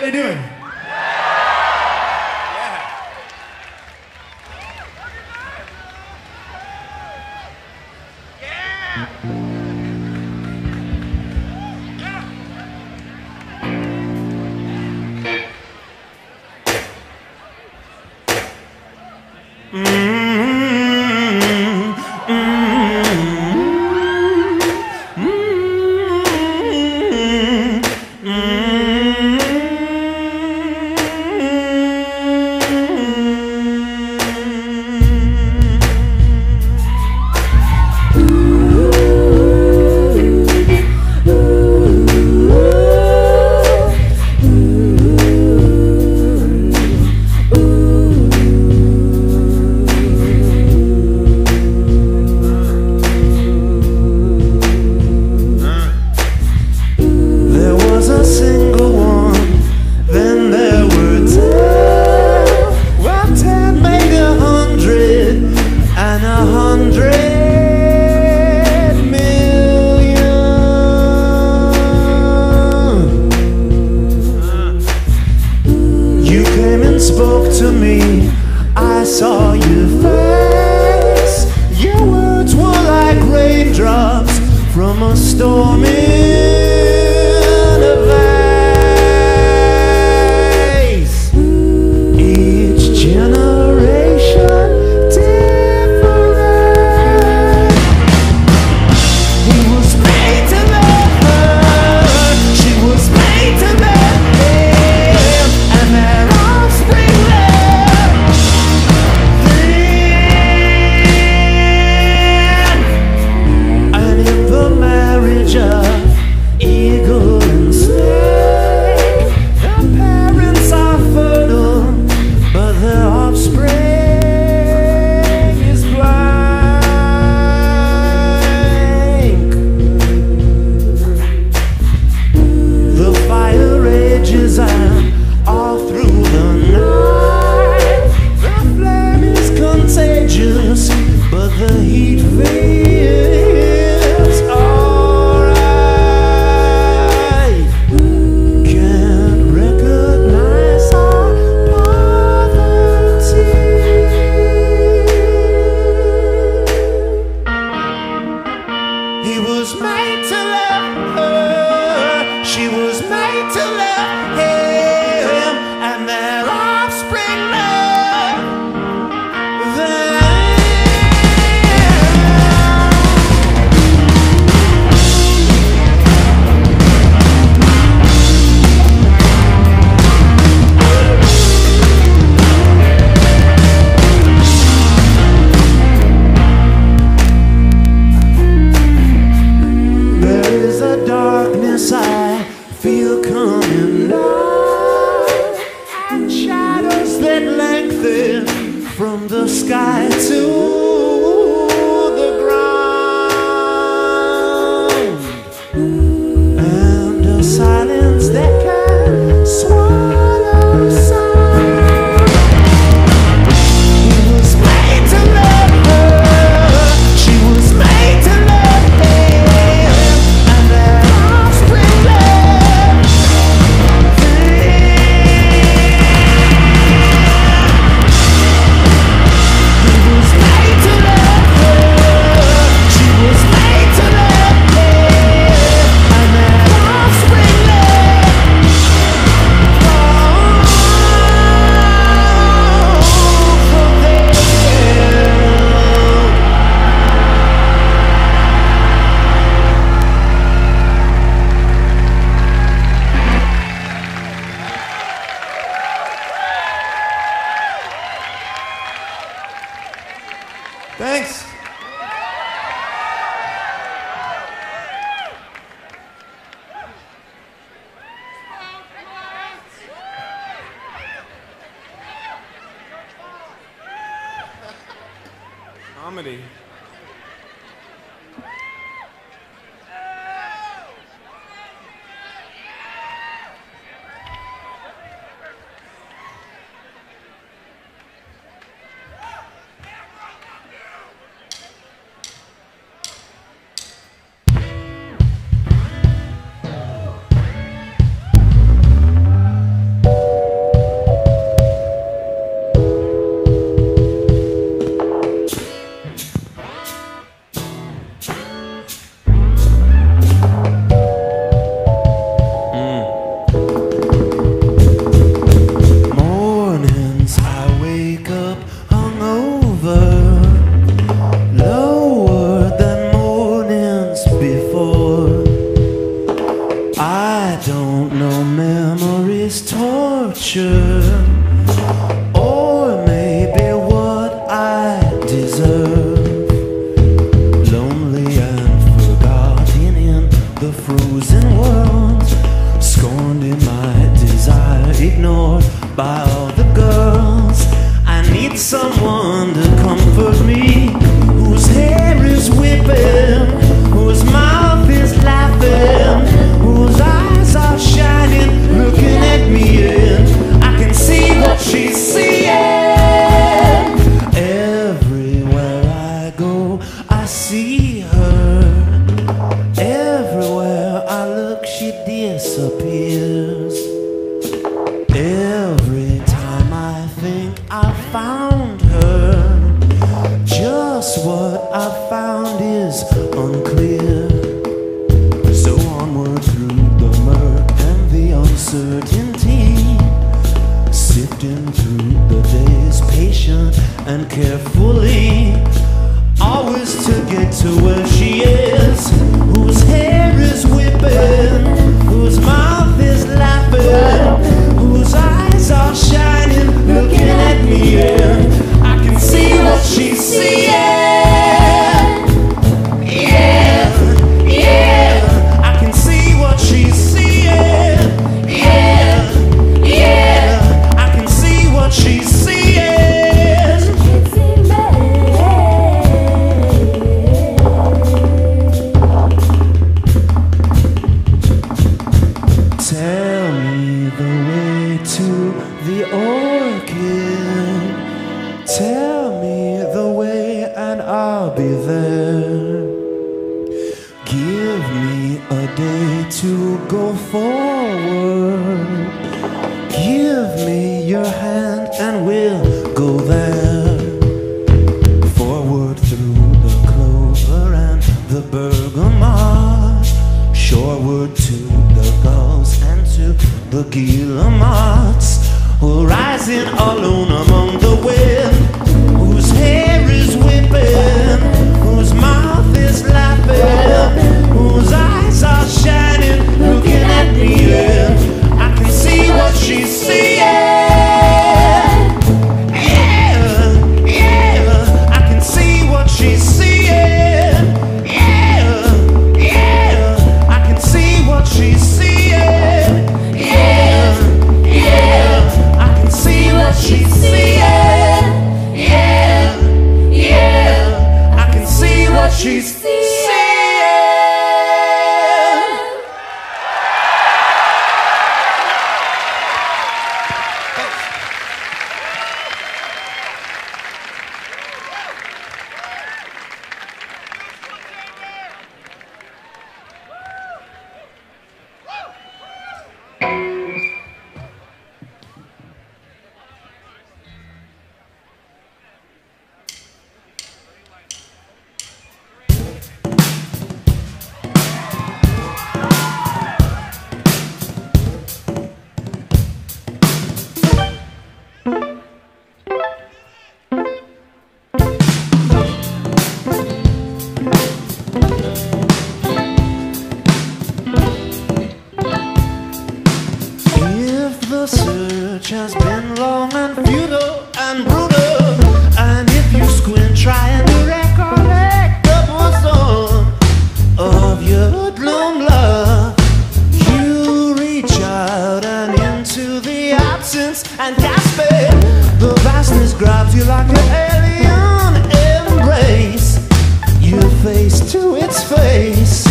How's everybody doing? deserve Prince and gasping, The vastness grabs you like an alien embrace. Your face to its face.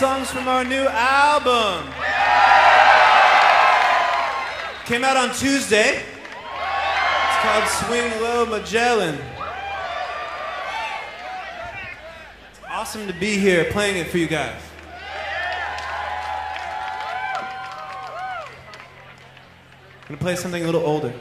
songs from our new album. Came out on Tuesday. It's called Swing Lo Magellan. It's awesome to be here playing it for you guys. I'm gonna play something a little older.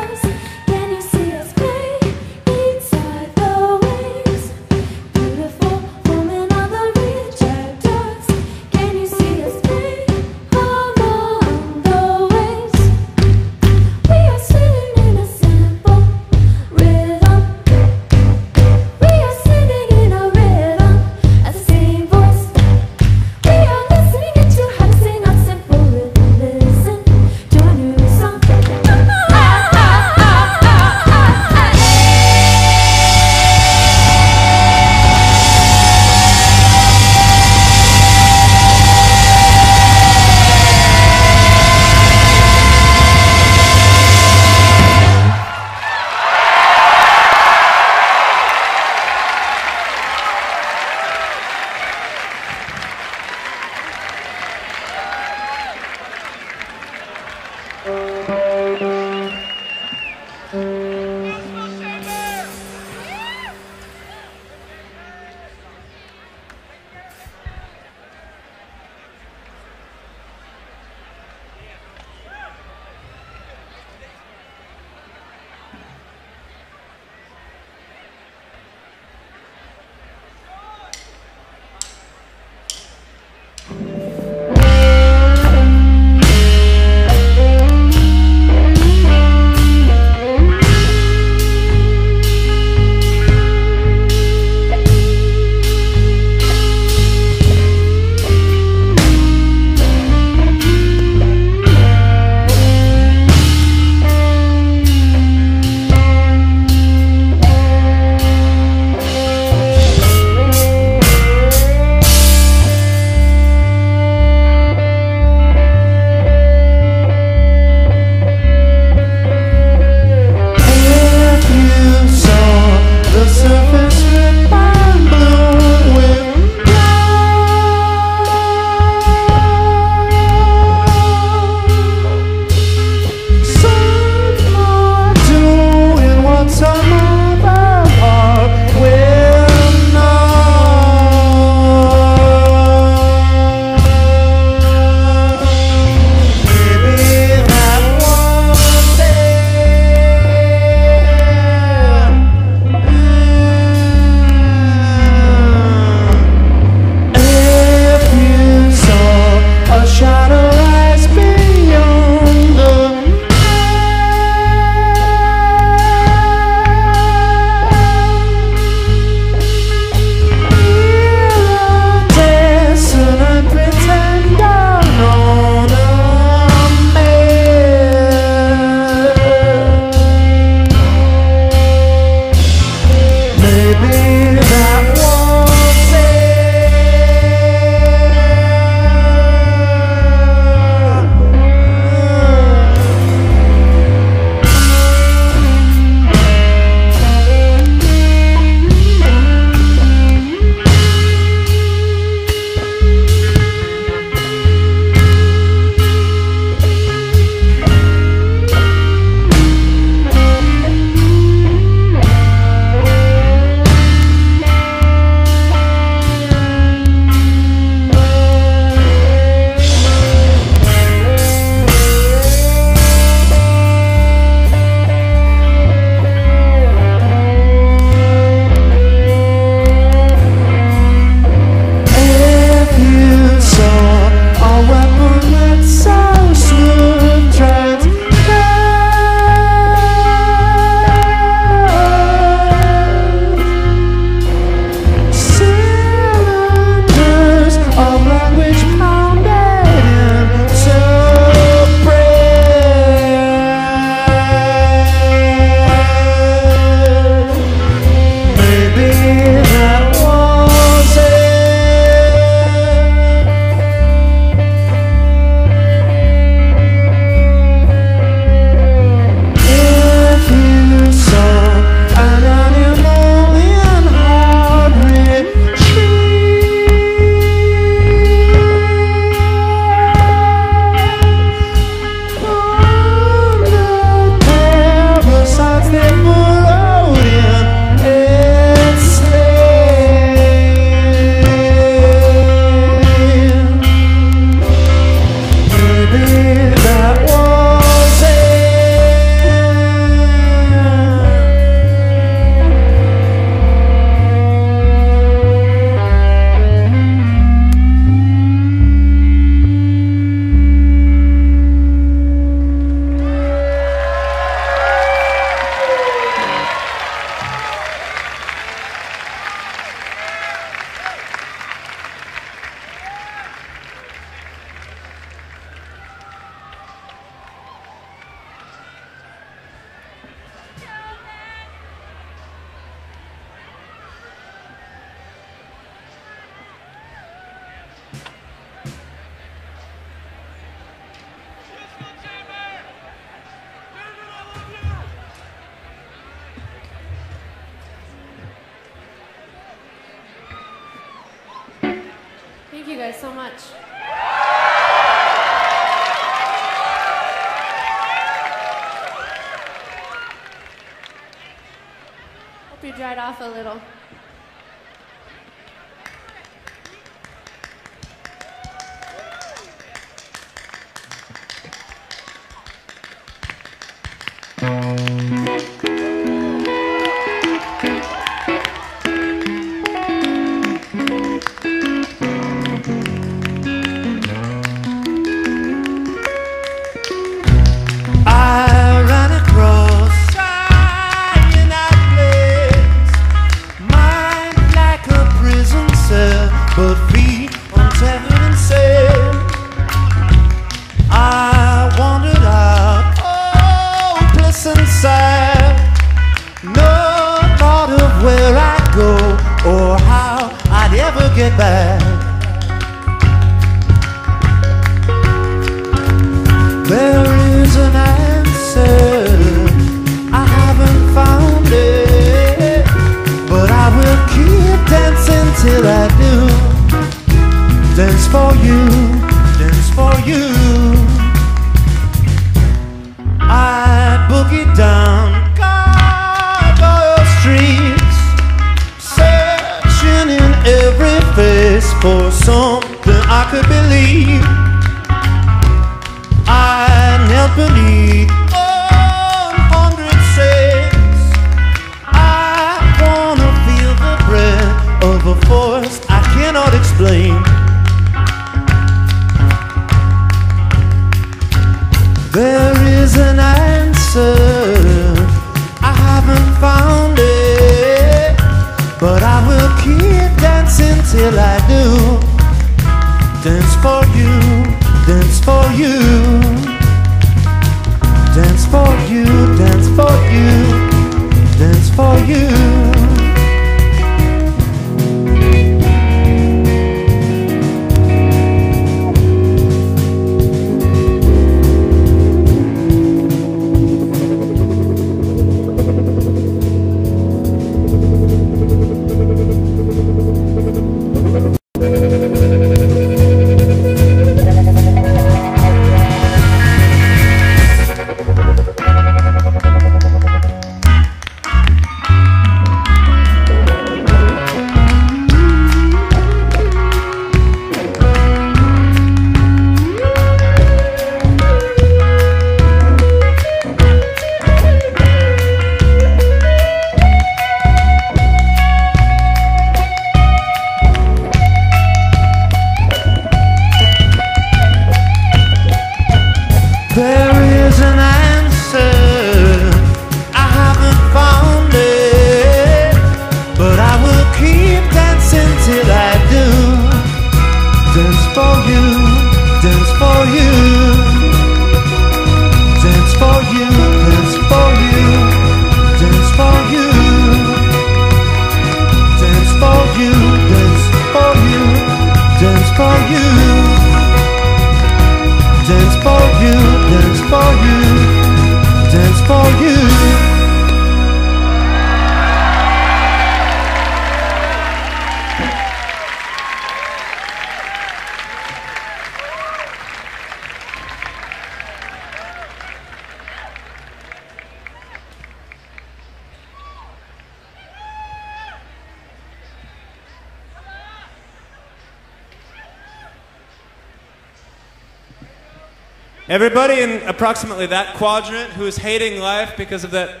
approximately that quadrant who is hating life because of that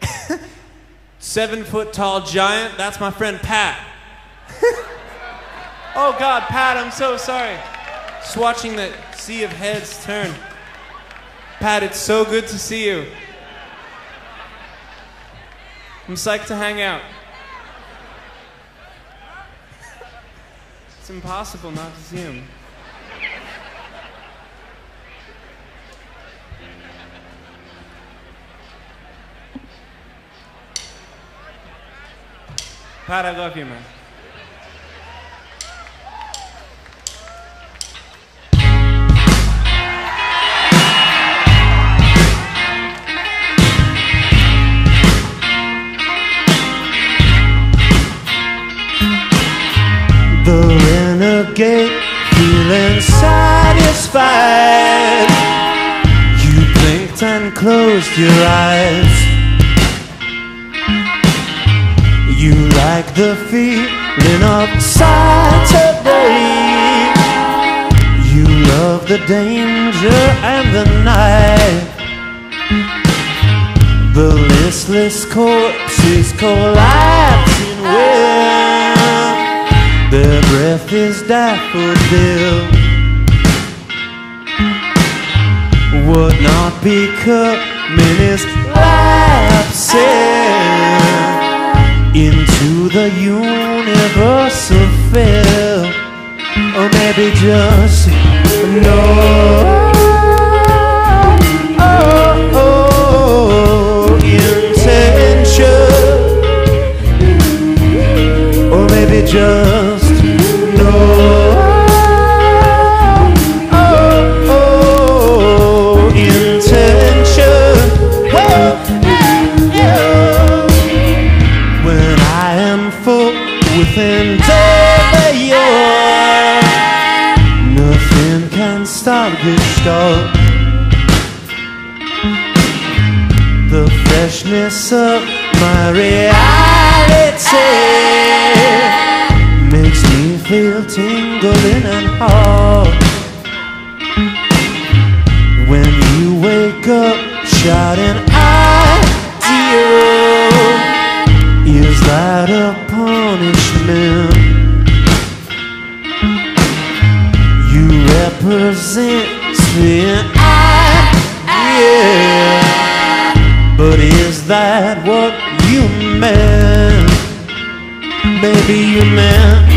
seven foot tall giant. That's my friend Pat. oh God, Pat, I'm so sorry. Just watching that sea of heads turn. Pat, it's so good to see you. I'm psyched to hang out. It's impossible not to see him. Paragraph human. The renegade feeling satisfied. You blinked and closed your eyes. Like the feeling of Saturday. You love the danger and the night. The listless corpses collapsing where their breath is daffodil. Would not be coming is lapsing into the universal fill, or maybe just no. Intention, or maybe just within Nothing can stop this start. The freshness of my reality makes me feel tingling and hard. When you wake up shouting, idea, is that a punishment? Maybe you meant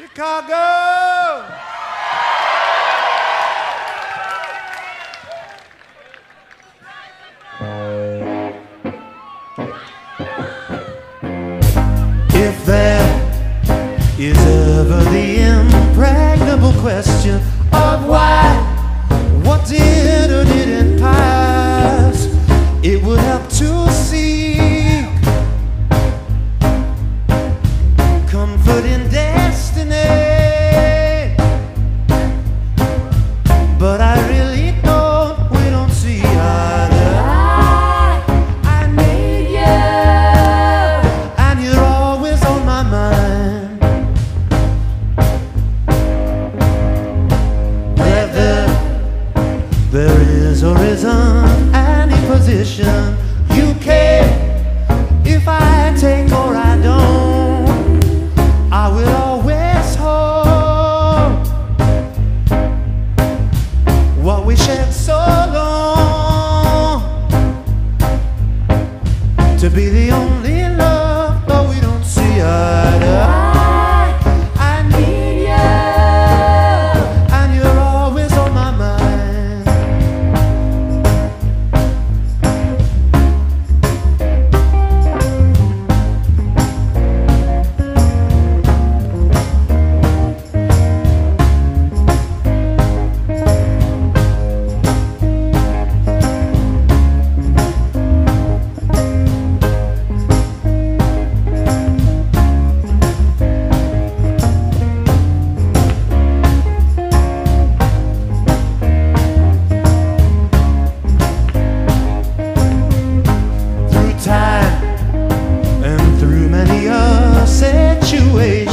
Chicago! If that is ever the impregnable question of why, what did away.